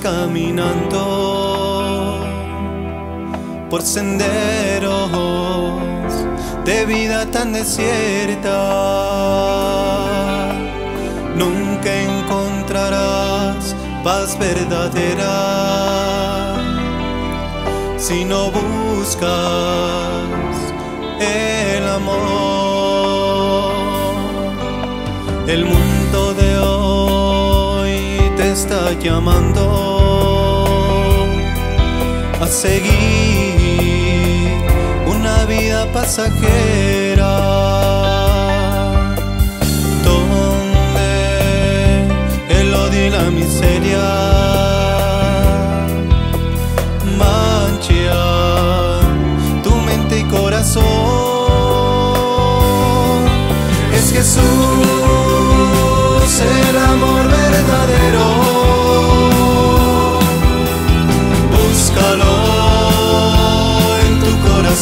caminando por senderos de vida tan desierta. Nunca encontrarás paz verdadera si no buscas el amor. El mundo llamando a seguir una vida pasajera. Donde el odio y la miseria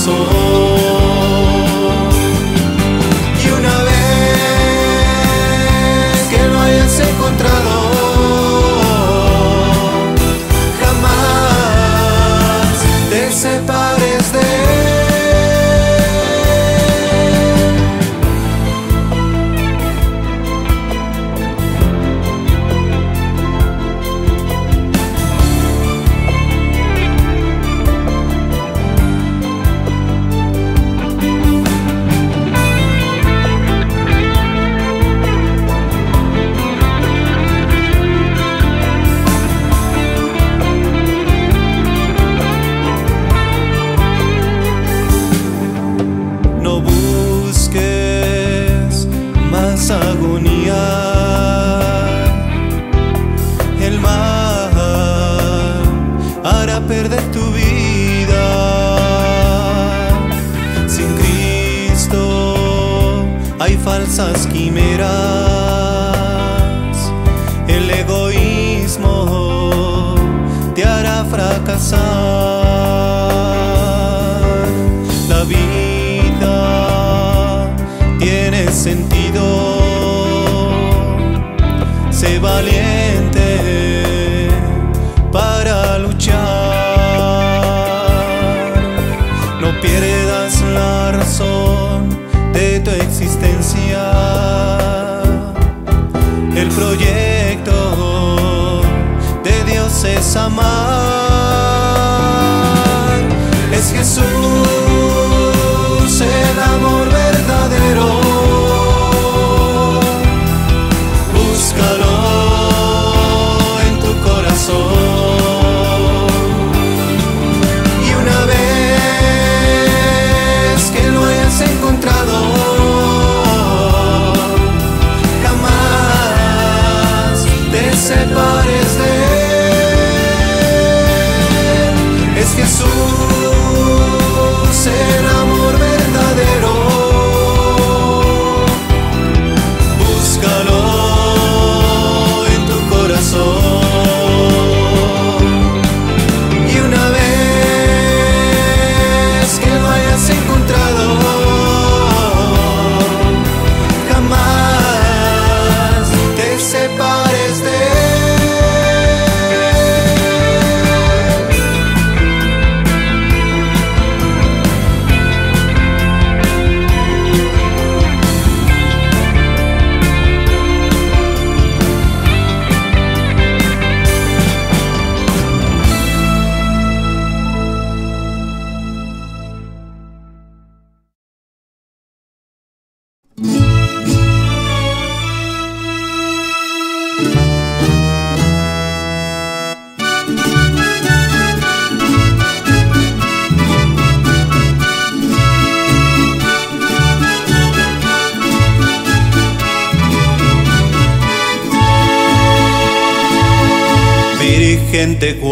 tu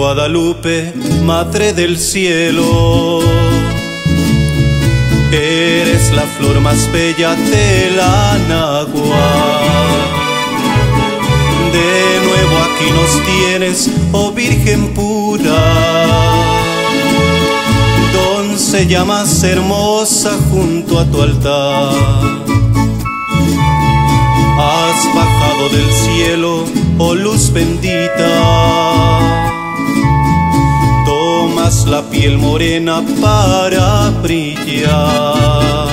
Guadalupe, Madre del Cielo, eres la flor más bella de la Nagua. De nuevo aquí nos tienes, oh Virgen pura, doncella más hermosa junto a tu altar. Has bajado del cielo, oh luz bendita la piel morena para brillar.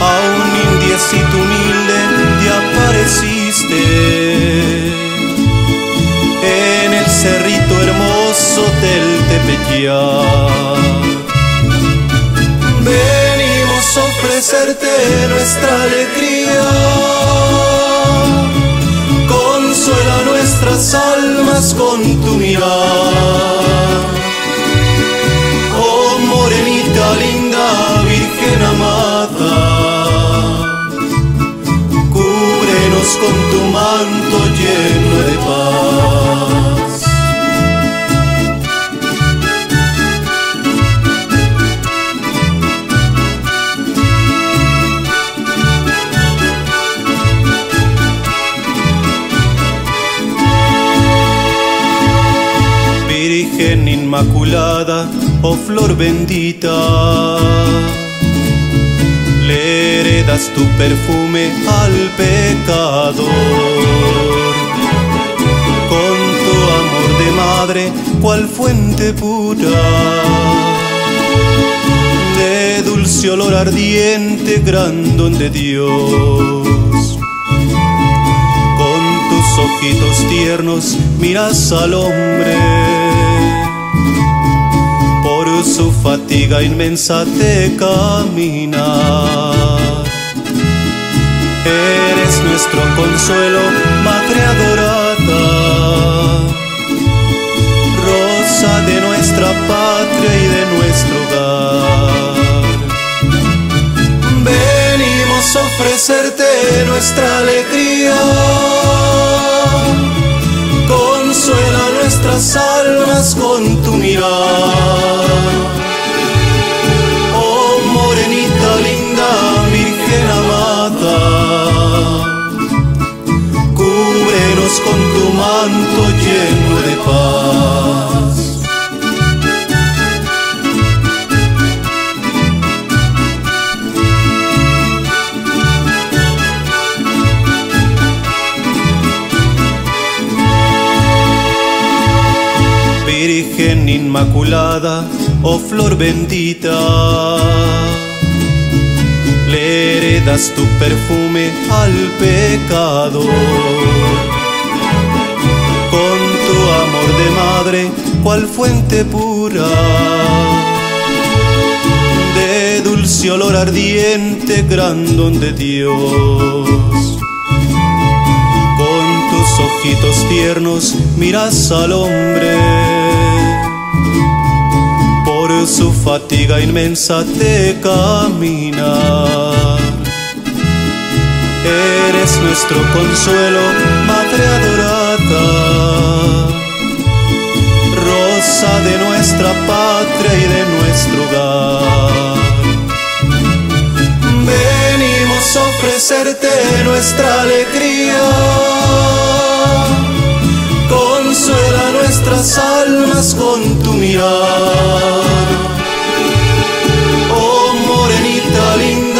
A un indiecito humilde te apareciste en el cerrito hermoso del Tepeyac. Venimos a ofrecerte nuestra alegría. Consuela nuestras almas con tu mirar. Oh morenita linda, virgen amada. Cúbrenos con tu manto Inmaculada, oh flor bendita, le heredas tu perfume al pecador. Con tu amor de madre, cual fuente pura, de dulce olor ardiente, gran don de Dios con tus ojitos tiernos miras al hombre. Fatiga inmensa te caminar. Eres nuestro consuelo, madre adorada. Rosa de nuestra patria y de nuestro hogar. Venimos a ofrecerte nuestra alegría. Consuela nuestras almas con tu mirar. Inmaculada, oh flor bendita, le heredas tu perfume al pecador. Con tu amor de madre, cual fuente pura, de dulce olor ardiente, gran don de Dios ojitos tiernos miras al hombre. Su fatiga inmensa te caminar. Eres nuestro consuelo, madre adorada. Rosa de nuestra patria y de nuestro hogar. Venimos a ofrecerte nuestra alegría. Consuela nuestras almas con tu mirar. Oh morenita linda,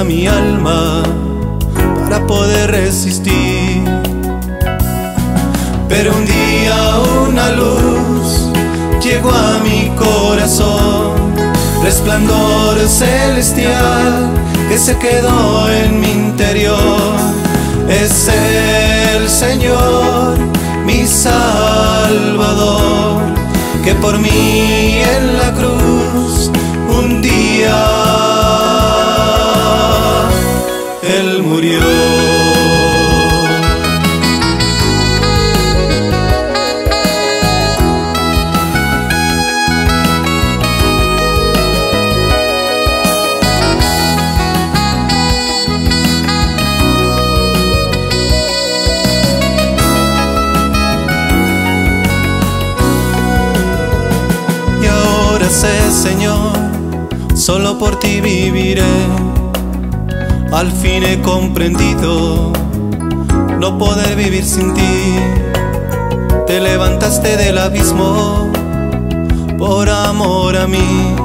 Mi alma para poder resistir. Pero un día una luz llegó a mi corazón, resplandor celestial que se quedó en mi interior. Es el Señor, mi Salvador, que por mí en la cruz Al fin he comprendido no poder vivir sin ti. Te levantaste del abismo por amor a mí.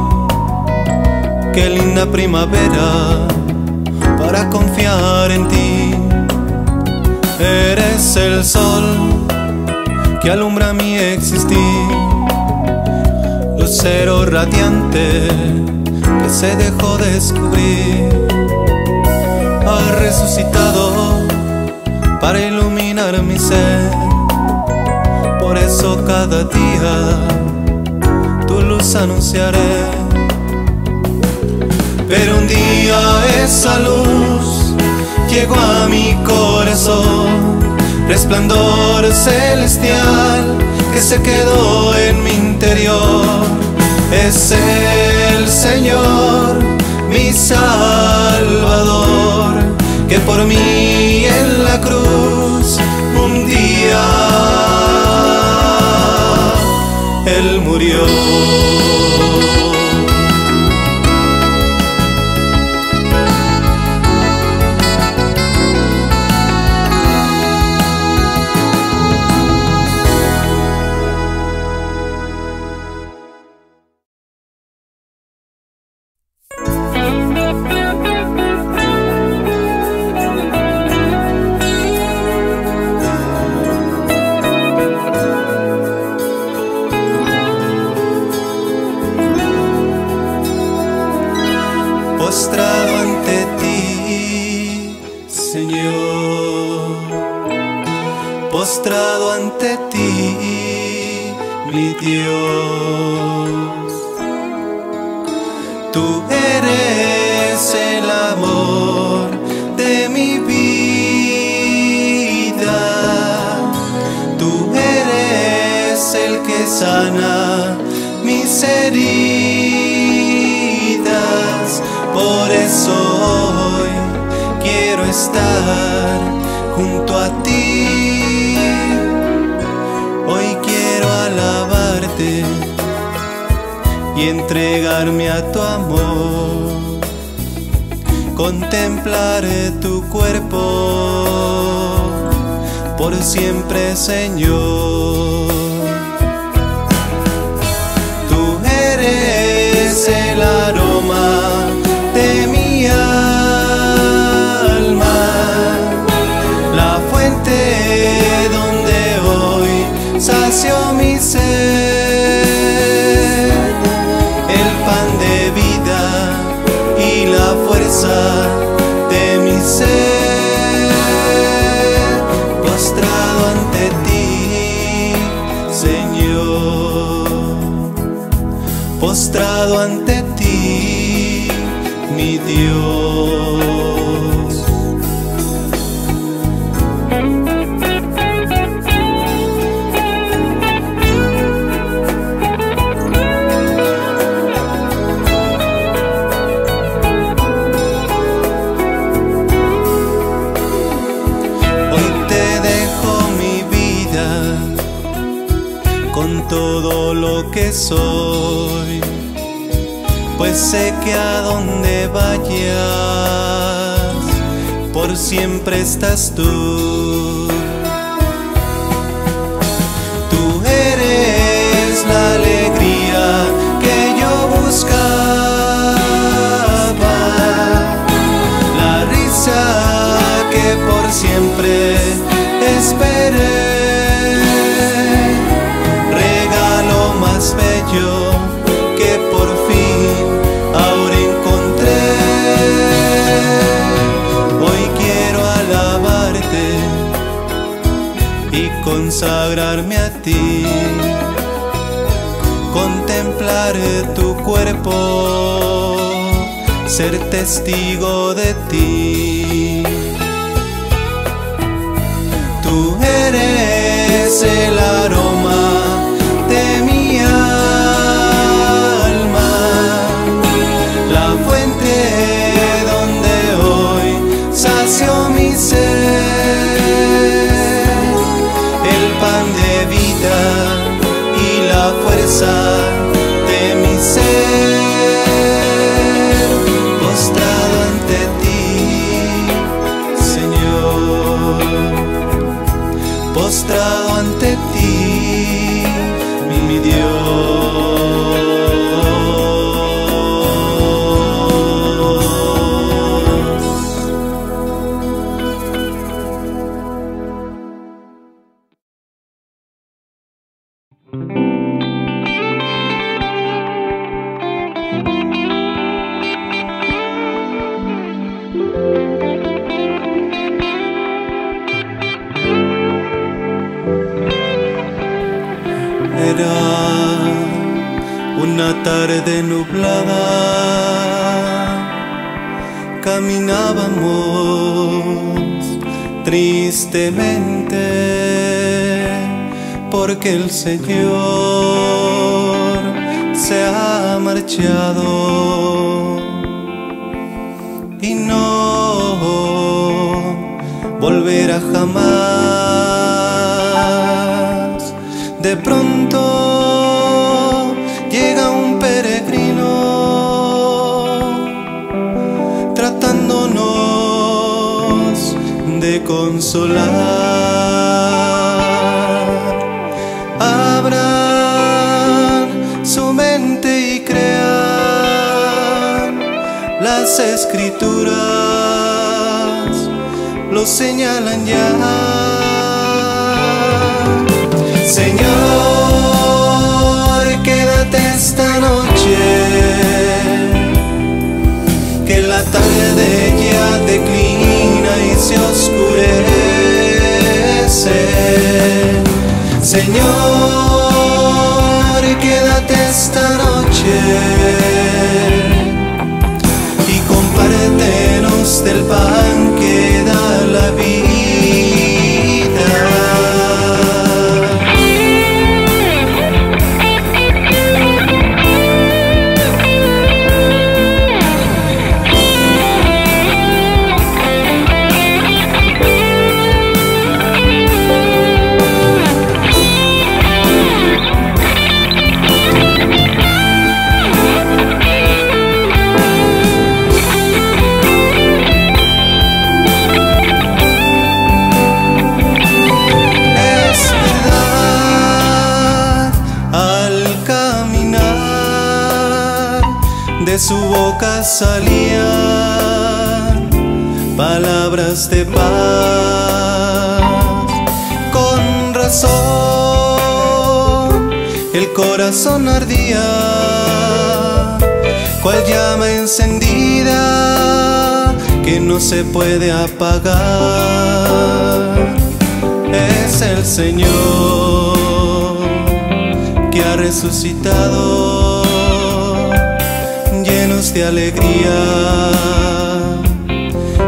Qué linda primavera para confiar en ti. Eres el sol que alumbra mi existir lucero radiante que se dejó descubrir. Ha resucitado para iluminar mi ser. Por eso cada día tu luz anunciaré. Pero un día esa luz llegó a mi corazón, resplandor celestial que se quedó en mi interior. Es el Señor, mi Salvador, que por mí en la cruz un día Él murió. Que a donde vayas, por siempre estás tú. Consagrarme a ti. Contemplar tu cuerpo, ser testigo de ti. Tú eres el aroma y que la tarde ya declina y se oscurece. Señor, quédate esta noche y compártenos del pan boca palabras de paz. Con razón, el corazón ardía, cual llama encendida que no se puede apagar es el Señor que ha resucitado llenos de alegría.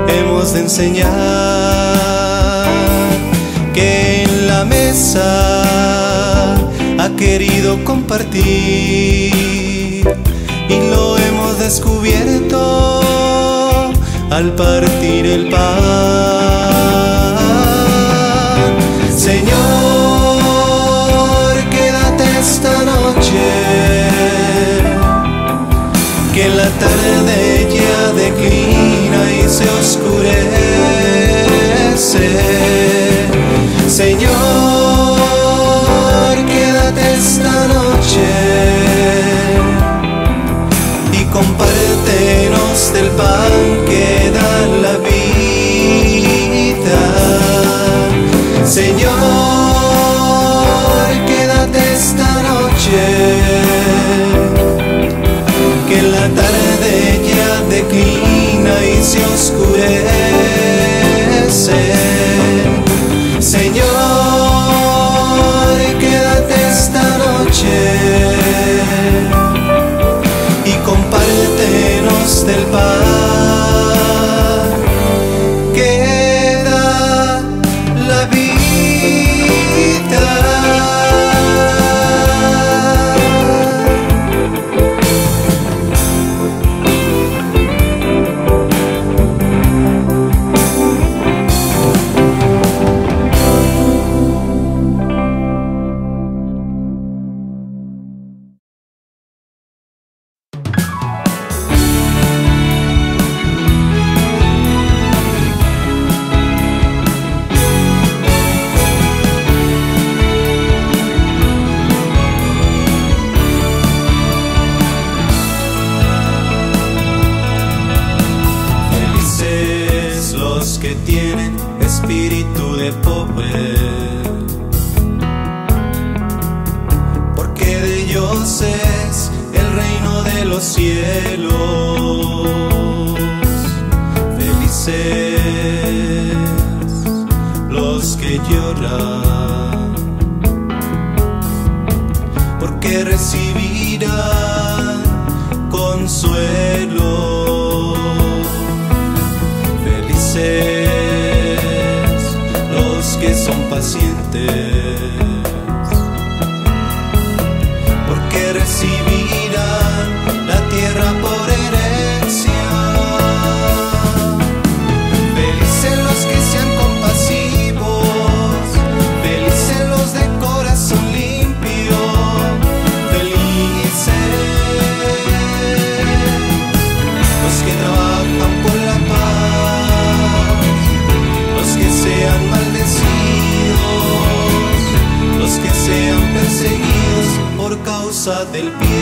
Hemos de enseñar que en la mesa ha querido compartir y lo hemos descubierto al partir el pan. La tarde ya declina y se oscurece. Señor, quédate esta noche y compártenos del pan que da la vida. declina y se oscurece. Señor, quédate esta noche y compártenos del Padre. los cielos. Felices los que lloran.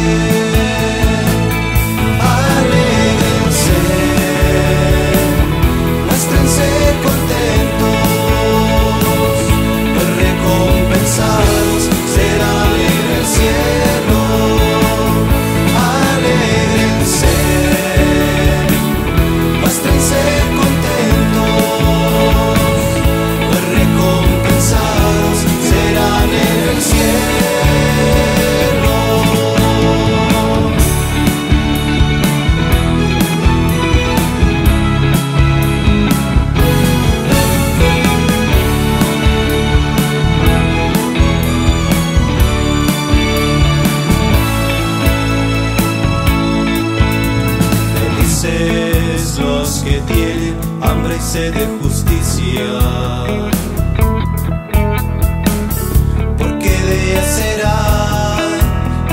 you. y sed de justicia. Porque de ella será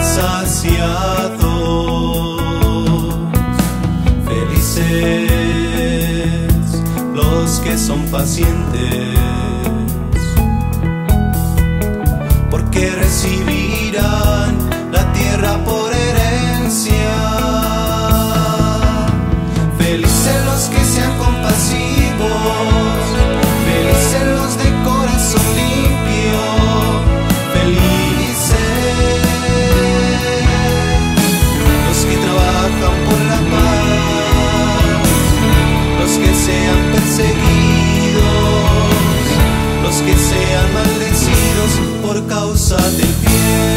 saciados. Felices los que son pacientes. Porque recibirán la tierra por cosas del pie.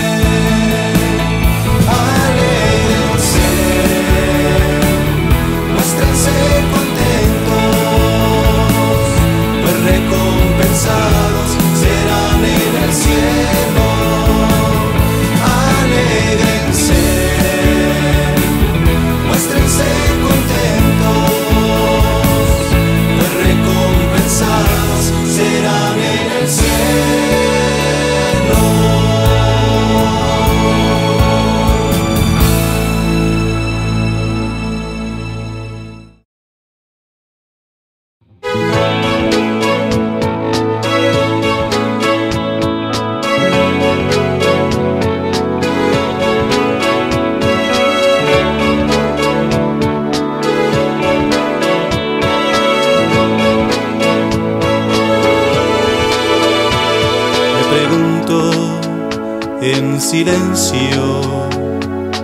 en silencio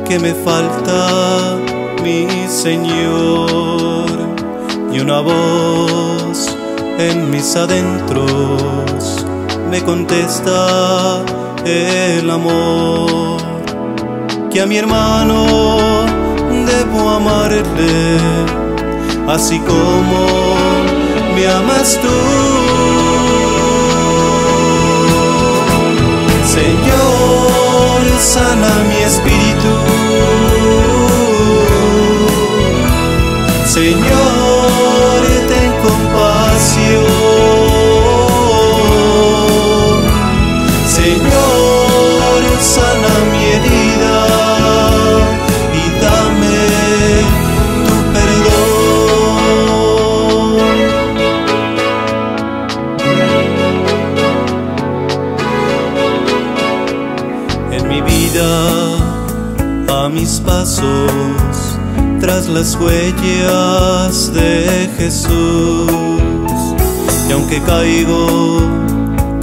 que me falta mi Señor. Y una voz en mis adentros me contesta el amor que a mi hermano debo amarle así como me amas tú. Señor, sana mi espíritu. Señor, ten compasión. Señor, tras las huellas de Jesús. Y aunque caigo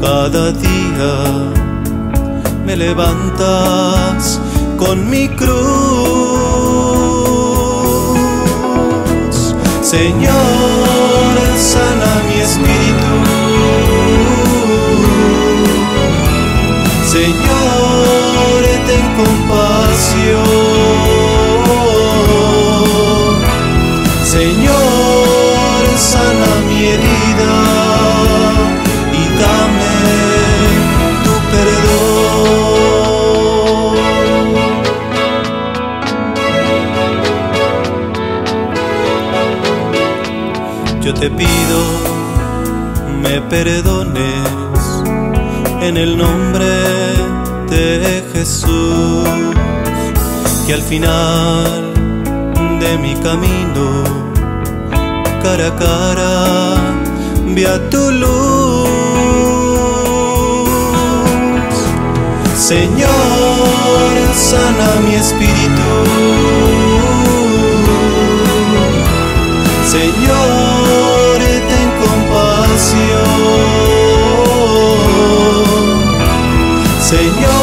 cada día, me levantas con mi cruz. Señor, sana mi espíritu. Señor, ten compasión. Yo te pido, me perdones en el nombre de Jesús, que al final de mi camino, cara a cara, vea tu luz. Señor, sana mi espíritu. Señor, compasión. Señor,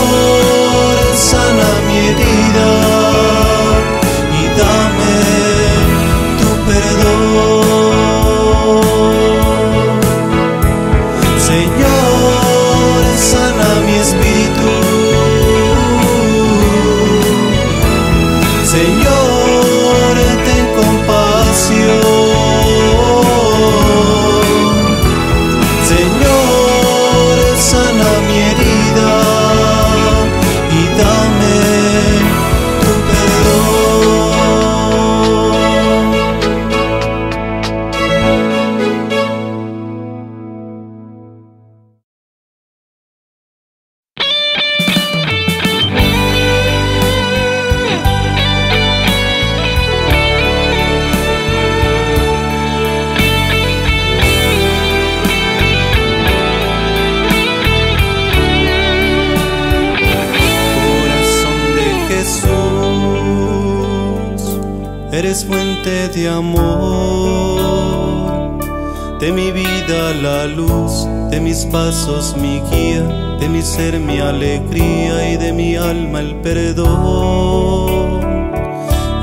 vida la luz, de mis pasos mi guía, de mi ser mi alegría y de mi alma el perdón.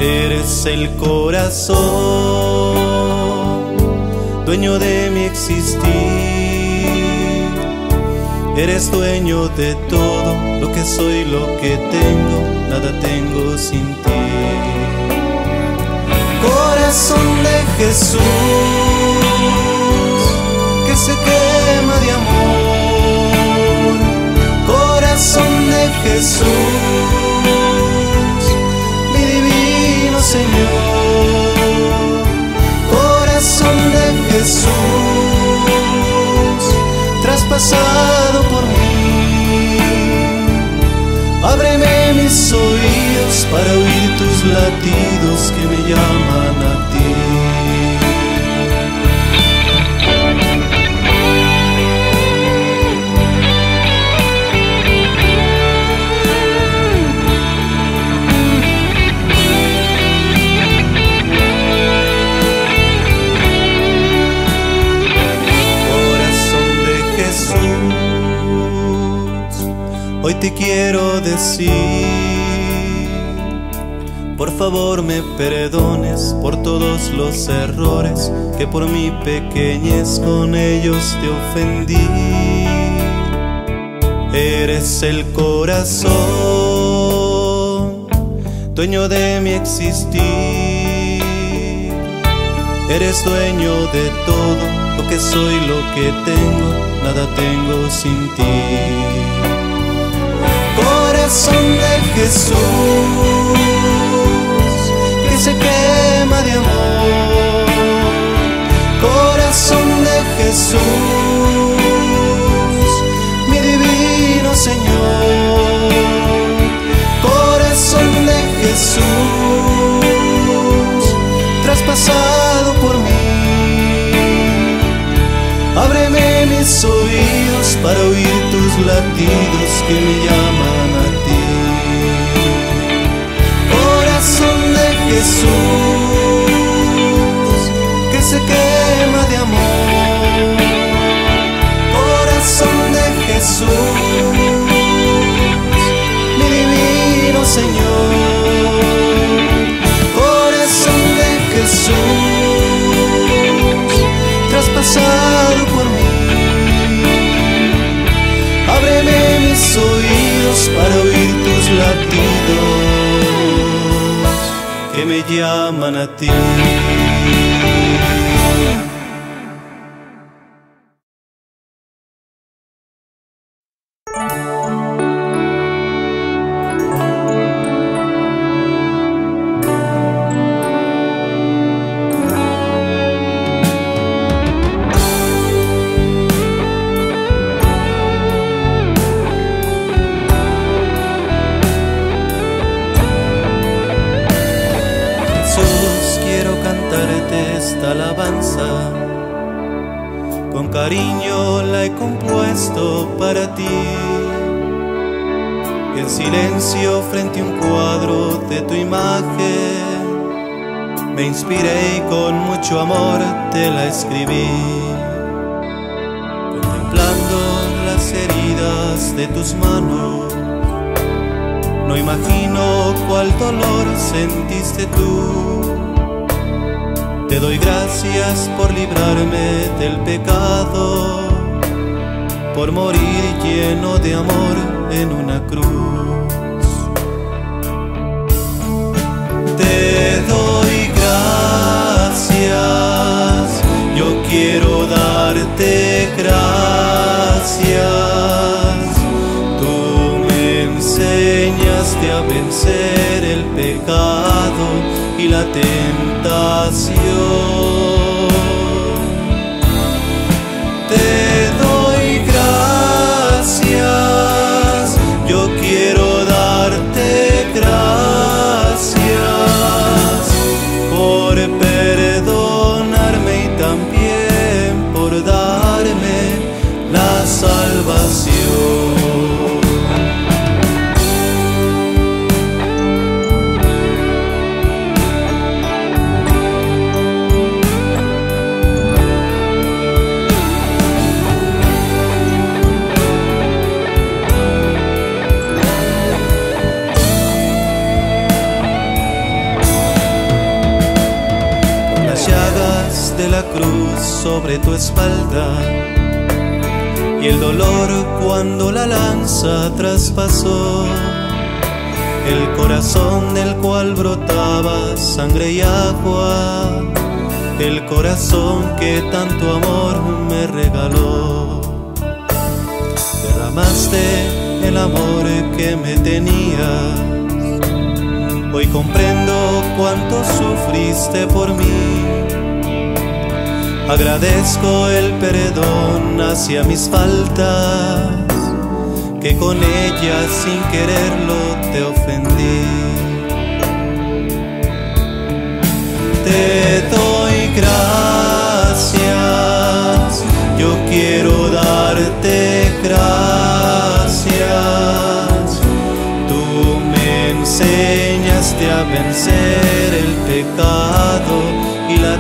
Eres el corazón, dueño de mi existir. Eres dueño de todo lo que soy, lo que tengo, nada tengo sin ti. Corazón de Jesús, se quema de amor. Corazón de Jesús, mi divino Señor. Corazón de Jesús, traspasado por mí. Ábreme mis oídos para oír tus latidos que me llaman a hoy te quiero decir, por favor me perdones por todos los errores que por mi pequeñez con ellos te ofendí. Eres el corazón, dueño de mi existir. Eres dueño de todo lo que soy, lo que tengo, nada tengo sin ti. Corazón de Jesús, que se quema de amor. Corazón de Jesús, mi divino Señor. Corazón de Jesús, traspasado por mí. Ábreme mis oídos para oír tus latidos que me llaman Jesús que se quema de amor, corazón de Jesús, mi divino Señor, corazón de Jesús, traspasado por mí, ábreme mis oídos para oír tus latidos. gemi dia manati y con mucho amor te la escribí. Contemplando las heridas de tus manos, no imagino cuál dolor sentiste tú. Te doy gracias por librarme del pecado, por morir lleno de amor en una cruz. Yo quiero darte gracias. Tú me enseñaste a vencer el pecado y la tentación. Sobre tu espalda y el dolor cuando la lanza traspasó el corazón del cual brotaba sangre y agua, el corazón que tanto amor me regaló. Derramaste el amor que me tenías Hoy comprendo cuánto sufriste por mí. Agradezco el perdón hacia mis faltas, que con ellas sin quererlo te ofendí. Te doy gracias, yo quiero darte gracias. Tú me enseñaste a vencer el pecado y la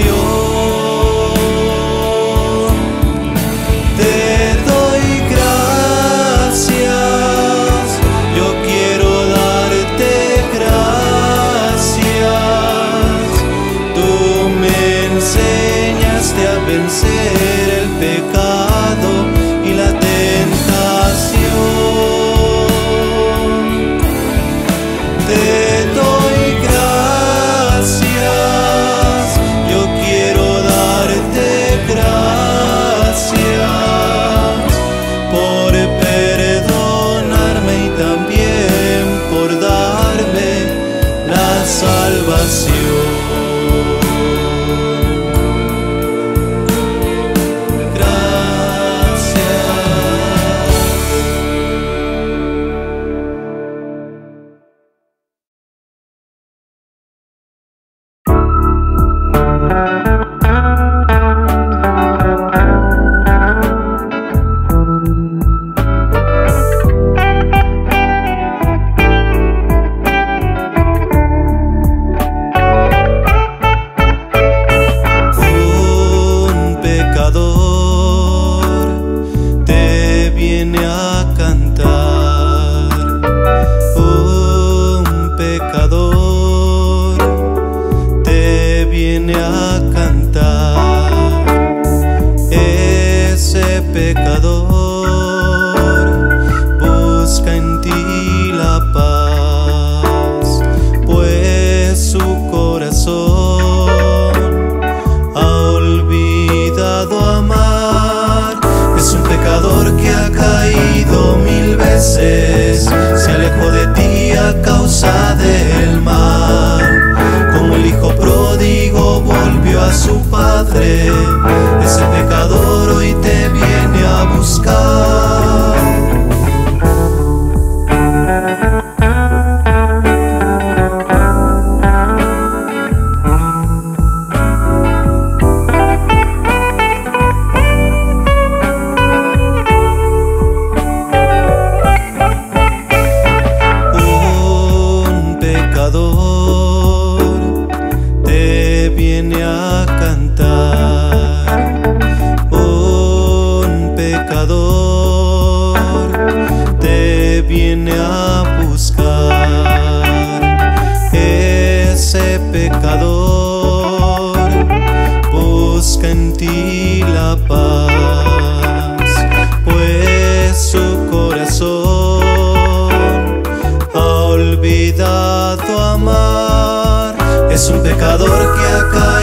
salvación. pecador que acá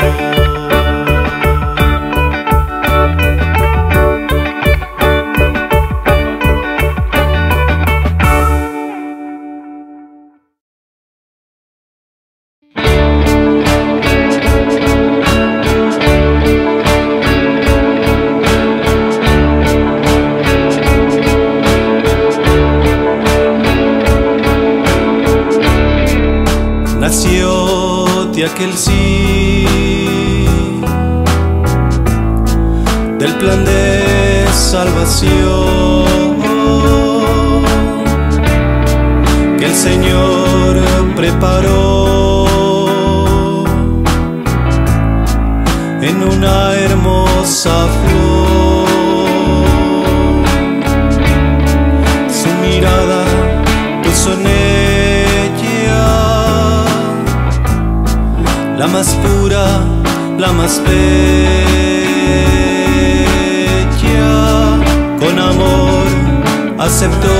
Bye. la más bella, con amor aceptó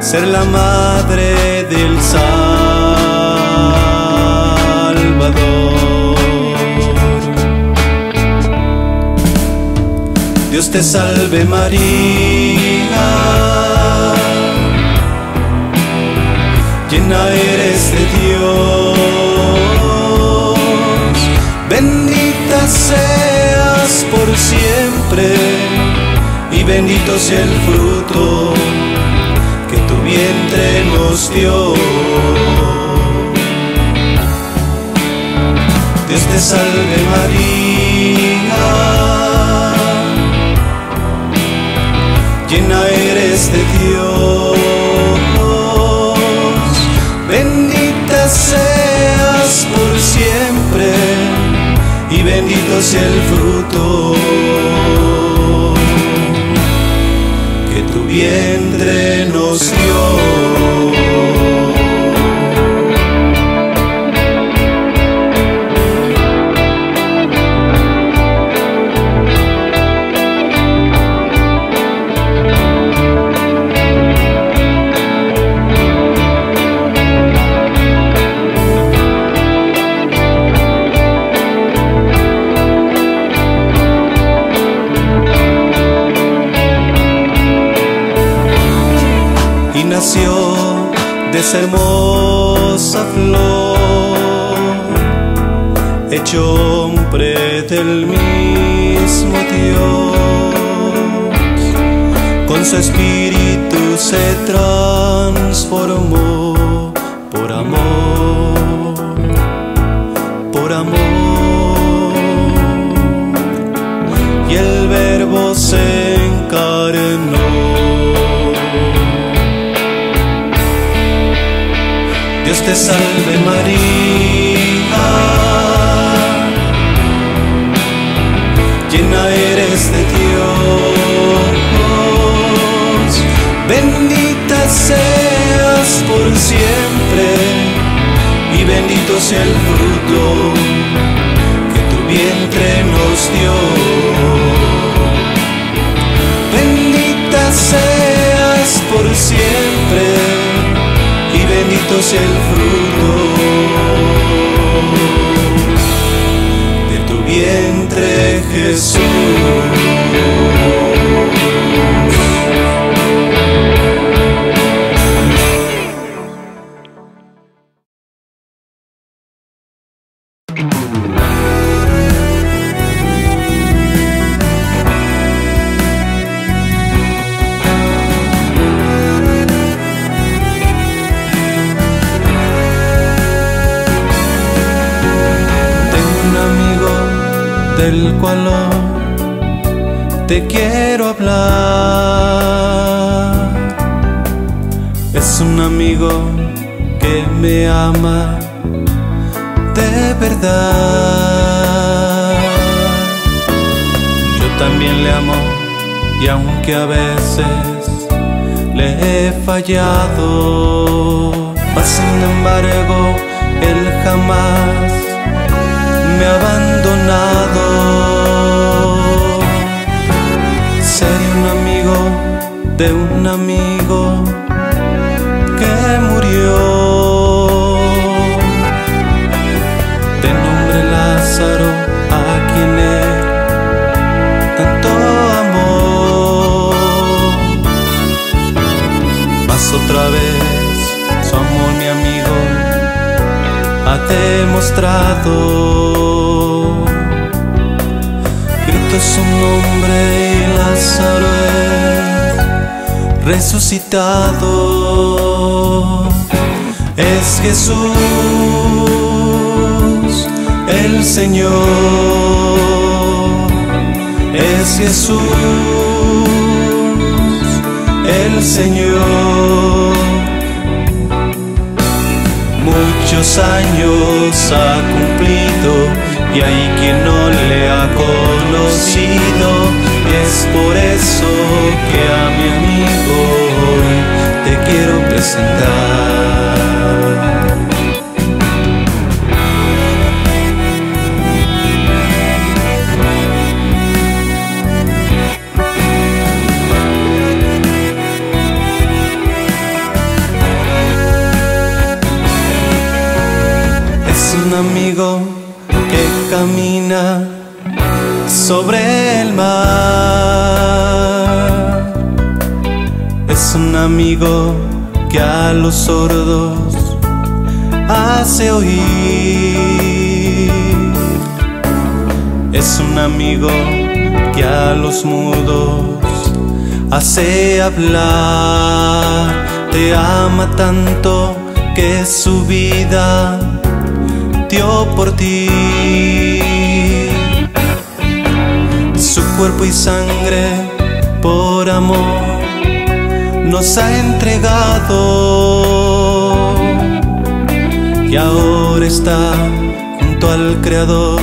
ser la madre del Salvador. Dios te salve María llena eres de Dios. siempre y bendito sea el fruto que tu vientre nos dio. Dios te salve María, llena eres de Dios. bendito sea el fruto que tu vientre nos dio. esa hermosa flor, hecho hombre del mismo Dios, con su espíritu se transformó por amor. Te salve María, llena eres de Dios, bendita seas por siempre y bendito sea el fruto que tu vientre nos dio. Sea el fruto de tu vientre Jesús. Y aunque a veces le he fallado, sin embargo él jamás me ha abandonado. Sería un amigo de un amigo otra vez su amor, mi amigo, ha demostrado. Grito su nombre y Lázaro es resucitado. Es Jesús, el Señor. Es Jesús, el Señor muchos años ha cumplido y hay quien no le ha conocido. Es por eso que a mi amigo hoy te quiero presentar. Sobre el mar. Es un amigo que a los sordos hace oír. Es un amigo que a los mudos hace hablar. Te ama tanto que su vida dio por ti. Cuerpo y sangre por amor nos ha entregado y ahora está junto al Creador,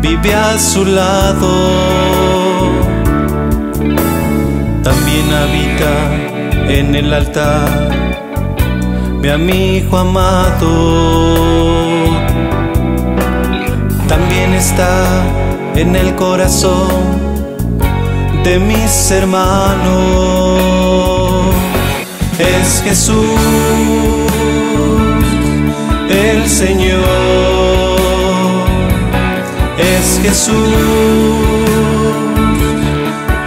vive a su lado. También habita en el altar mi amigo amado también está en el corazón de mis hermanos. Es Jesús, el Señor. Es Jesús,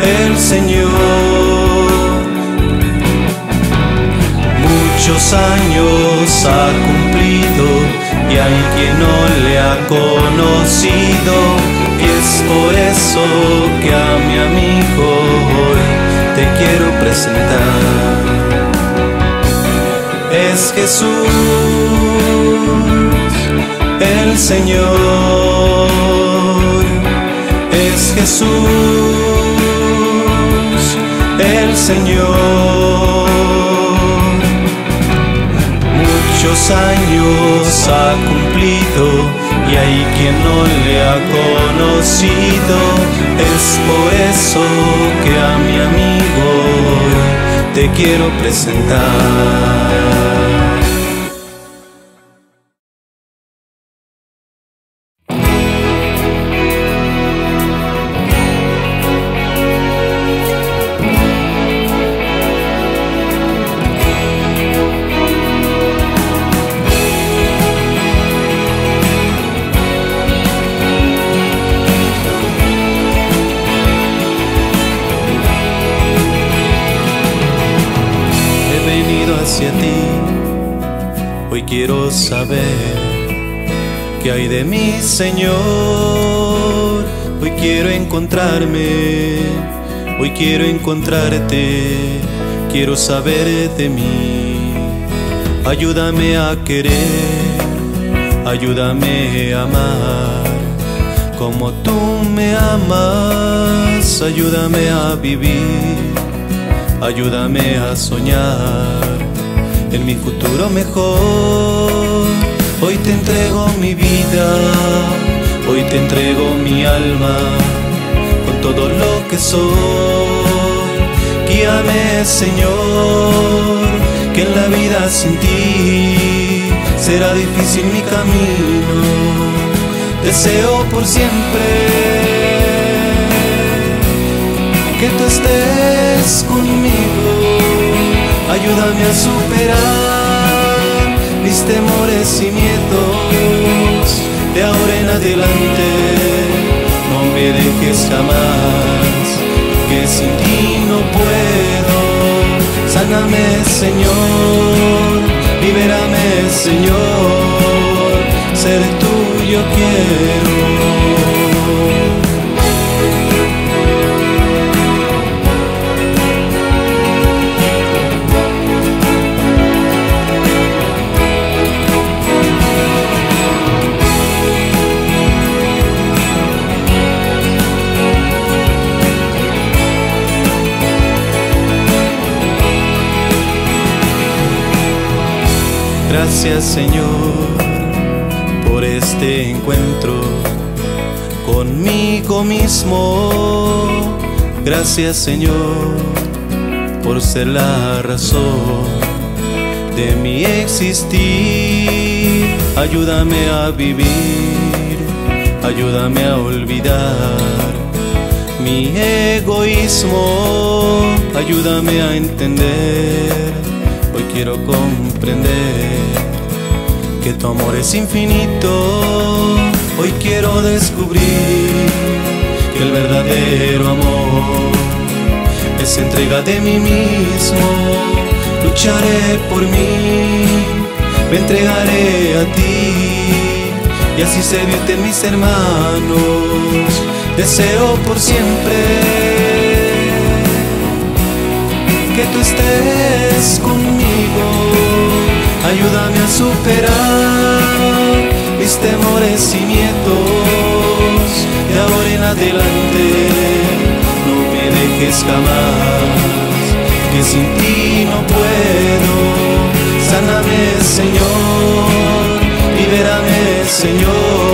el Señor. muchos años ha cumplido y hay quien no le ha conocido y es por eso que a mi amigo hoy te quiero presentar. Es Jesús, el Señor. Es Jesús, el Señor. Muchos años ha cumplido y hay quien no le ha Es por eso que a mi amigo te quiero presentar. Señor. Hoy quiero encontrarme, hoy quiero encontrarte, quiero saber de mí. Ayúdame a querer, ayúdame a amar como tú me amas. Ayúdame a vivir, ayúdame a soñar en mi futuro mejor. Hoy te entrego mi vida, hoy te entrego mi alma, con todo lo que soy. Guíame, Señor, que en la vida sin ti será difícil mi camino. Deseo por siempre que tú estés conmigo ayúdame a superar mis temores y miedos. De ahora en adelante no me dejes jamás, que sin ti no puedo. Sáname, Señor, libérame, Señor, ser tuyo quiero. Gracias Señor por este encuentro conmigo mismo. Gracias Señor por ser la razón de mi existir. Ayúdame a vivir, ayúdame a olvidar mi egoísmo. Ayúdame a entender, hoy quiero comprender tu amor es infinito. Hoy quiero descubrir que el verdadero amor es entrega de mí mismo. Lucharé por mí, me entregaré a ti y así servirte mis hermanos. Deseo por siempre que tú estés conmigo ayúdame a superar mis temores y miedos. De ahora en adelante no me dejes jamás, que sin ti no puedo. Sáname, Señor, libérame, Señor,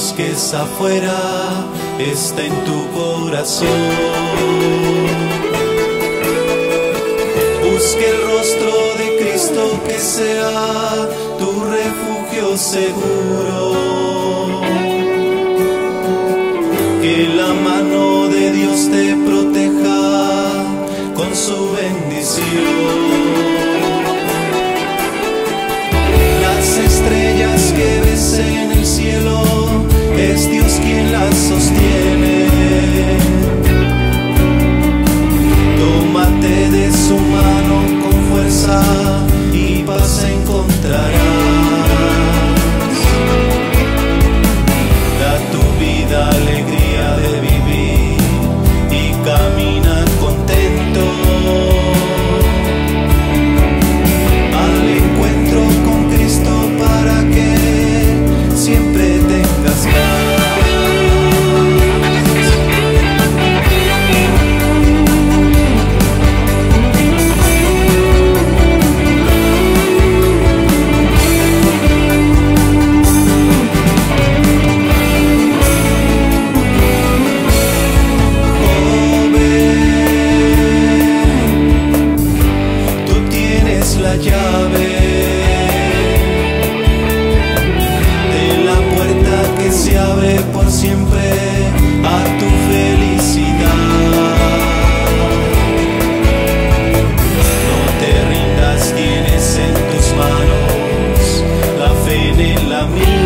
Dios que es afuera está en tu corazón. Busque el rostro de Cristo que sea tu refugio seguro. Que la mano de Dios te proteja con su bendición. Las estrellas que ves en el cielo es Dios quien la sostiene. Tómate de su mano con fuerza y paz encontrarás. caminho.